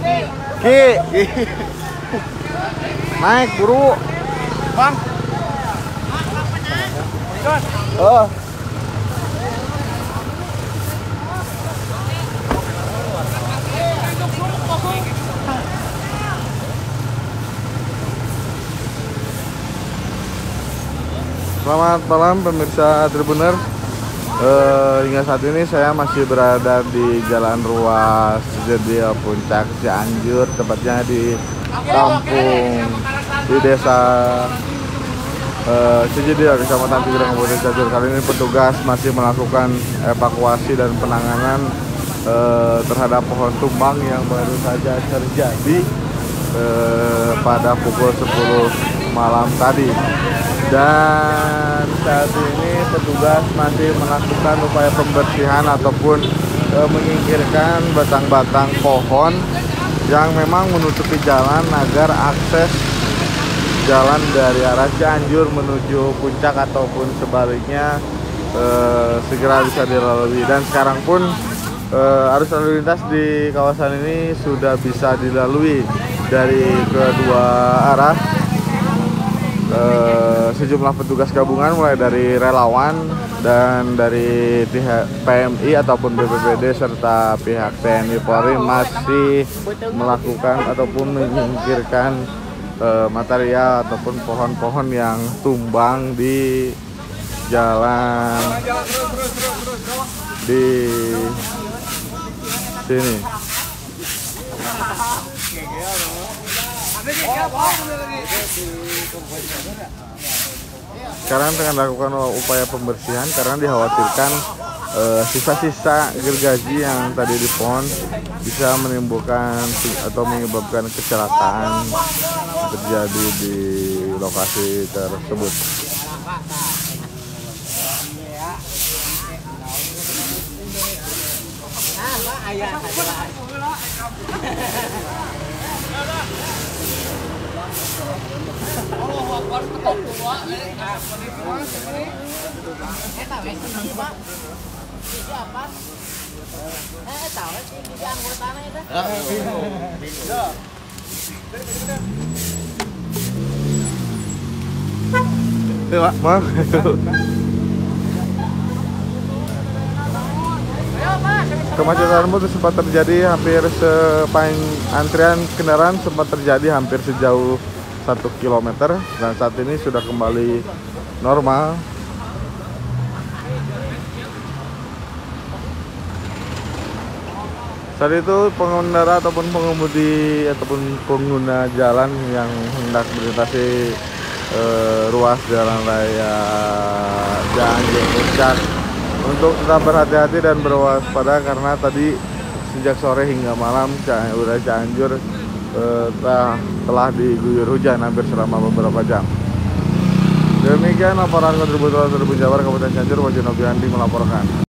Ki. Naik buru. Bang. Oh. Selamat malam pemirsa Tribuner. Eh, hingga saat ini saya masih berada di Jalan Ruas Jedil Puncak Cianjur, tepatnya di kampung di desa Cijedil, Kecamatan Cijedil, Kabupaten Cianjur. Kali ini petugas masih melakukan evakuasi dan penanganan eh, terhadap pohon tumbang yang baru saja terjadi eh, pada pukul 10 malam tadi dan saat ini petugas masih melakukan upaya pembersihan ataupun e, menyingkirkan batang-batang pohon yang memang menutupi jalan agar akses jalan dari arah Cianjur menuju puncak ataupun sebaliknya e, segera bisa dilalui. Dan sekarang pun e, arus lalu lintas di kawasan ini sudah bisa dilalui dari kedua arah eh, sejumlah petugas gabungan mulai dari relawan dan dari pihak PMI ataupun BPBD serta pihak TNI Polri masih melakukan ataupun menyingkirkan eh, material ataupun pohon-pohon yang tumbang di jalan di sini. Sekarang tengah dilakukan upaya pembersihan karena dikhawatirkan eh, sisa-sisa gergaji yang tadi di pohon bisa menimbulkan atau menyebabkan kecelakaan terjadi di lokasi tersebut. Tuh, Pak, maaf. Kemacetan sempat terjadi hampir sepanjang antrian kendaraan sempat terjadi hampir sejauh 1 km dan saat ini sudah kembali normal. Saat itu pengendara ataupun pengemudi ataupun pengguna jalan yang hendak melintasi eh, ruas jalan raya Cianjur Puncak untuk tetap berhati-hati dan berwaspada karena tadi sejak sore hingga malam wilayah Cianjur telah, telah diguyur hujan hampir selama beberapa jam. Demikian laporan kontributor Tribun Jabar Kabupaten Cianjur Wajib Nobiandi melaporkan.